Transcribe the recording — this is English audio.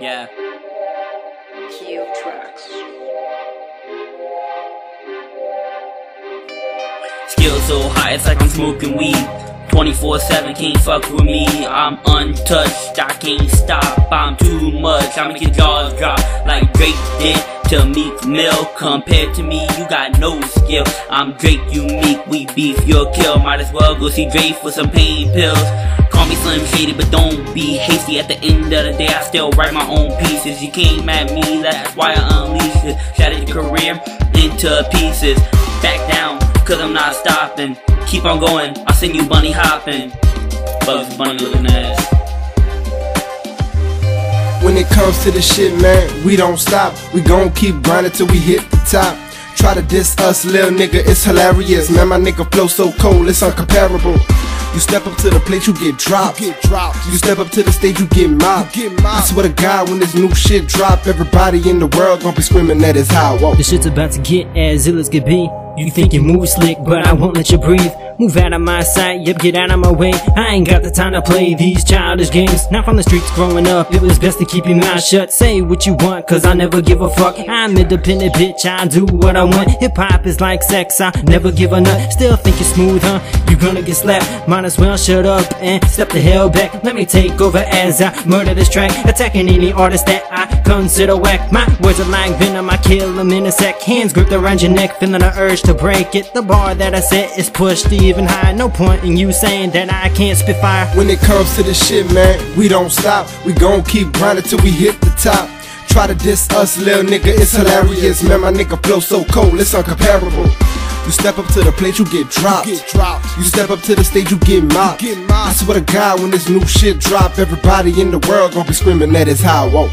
Yeah. Q tracks. Skill so high, it's like I'm smoking weed. 24 7 can't fuck with me. I'm untouched, I can't stop. I'm too much, I make your jaws drop like Drake did to Meek Mill. Compared to me, you got no skill. I'm Drake, you Meek, we beef, you'll kill. Might as well go see Drake for some pain pills. Call me Slim Shady, but don't be hasty. At the end of the day, I still write my own pieces. You came at me, that's why I unleashed it. Shattered your career into pieces. Back down, cause I'm not stopping. Keep on going, I'll send you bunny hopping. Bugs Bunny looking ass. When it comes to this shit, man, we don't stop. We gon' keep grinding till we hit the top. Try to diss us, lil nigga, it's hilarious. Man, my nigga flow so cold, it's uncomparable. You step up to the plate, you get dropped. You step up to the stage, you get mopped. I swear to God, when this new shit drop, everybody in the world gon' be screaming that is how. Whoa. The shit's about to get as ill as could be. You think you move slick, but I won't let you breathe. Move out of my sight, yep, get out of my way. I ain't got the time to play these childish games. Not from the streets growing up, it was best to keep your mouth shut. Say what you want, cause I never give a fuck. I'm independent, bitch, I do what I want. Hip hop is like sex, I never give a nut. Still think you're smooth, huh? You gonna get slapped. Might as well shut up and step the hell back. Let me take over as I murder this track. Attacking any artist that I consider whack. My words are like venom, I kill them in a sec. Hands gripped around your neck, feeling the urge to break it. The bar that I set is pushed even higher. No point in you saying that I can't spit fire. When it comes to this shit, man, we don't stop. We gon' keep grinding till we hit the top. Try to diss us, lil nigga, it's hilarious. Man, my nigga flow so cold, it's uncomparable. You step up to the plate, you get dropped. You step up to the stage, you get mopped. I swear to God, when this new shit drop, everybody in the world gon' be screaming that is how. Whoa.